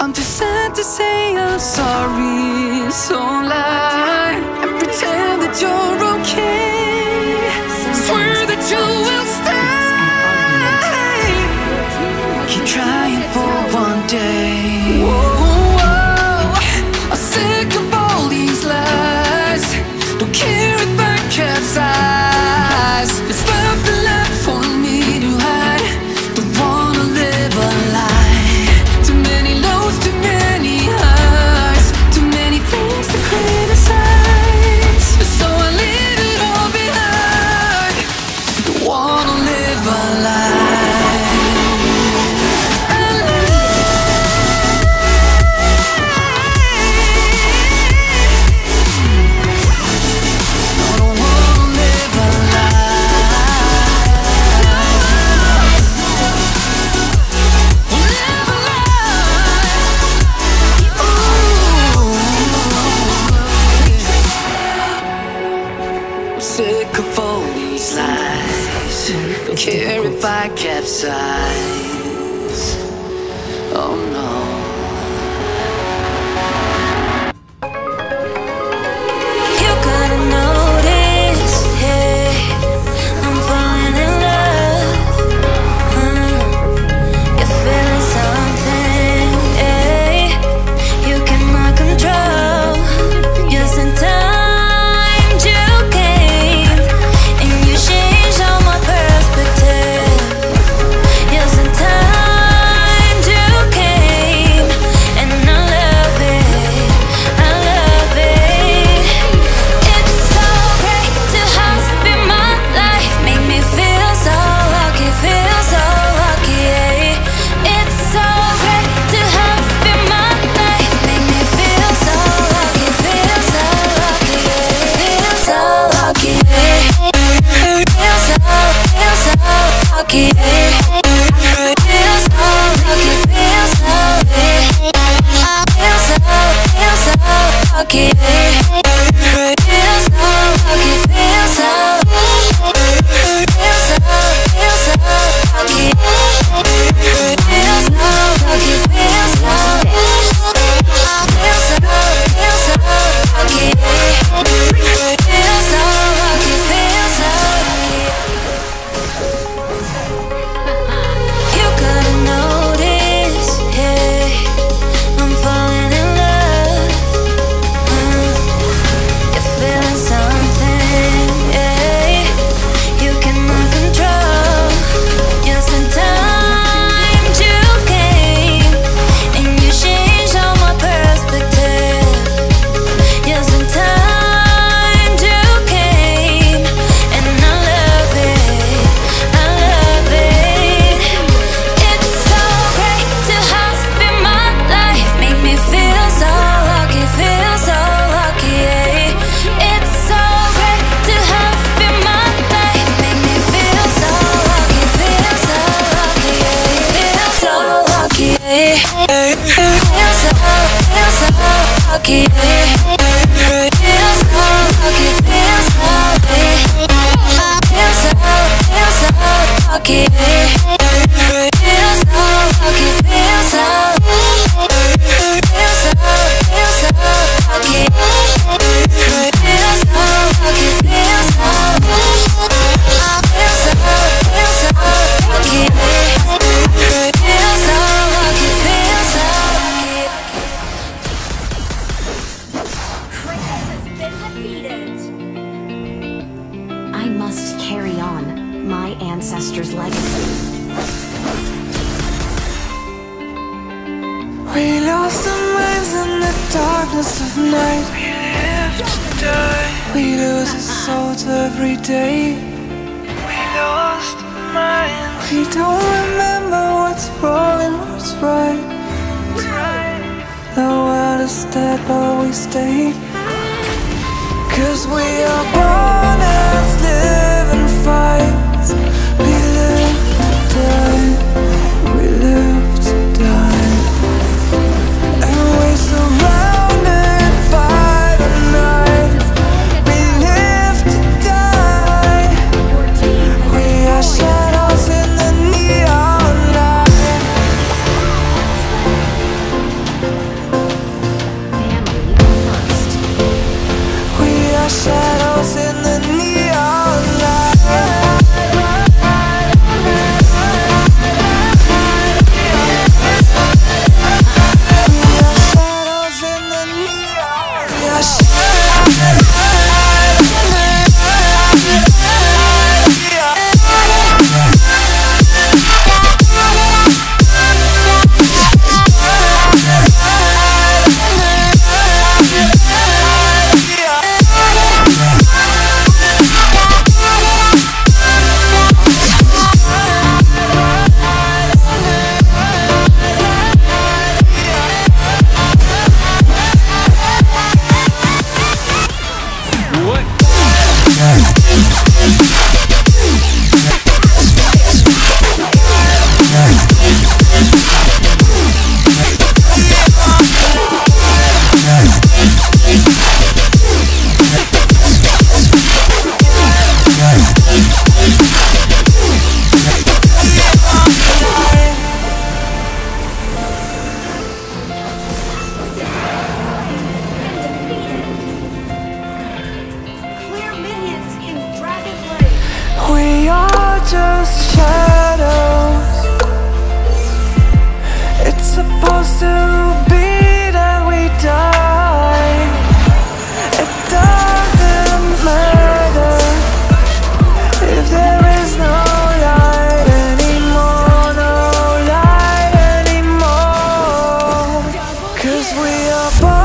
I'm too sad to say I'm sorry, so lie and pretend that you're okay. Swear that you'll. I'm sick of all these lies. Care if I capsize? Oh no. lucky day. Feels so lucky, feels so big. Feels so, feels so lucky. Feels so lucky, feels so. Feels so, feels so lucky. Feels so lucky, feels so. just but we stay. Cause we are born as living fights Cause we are born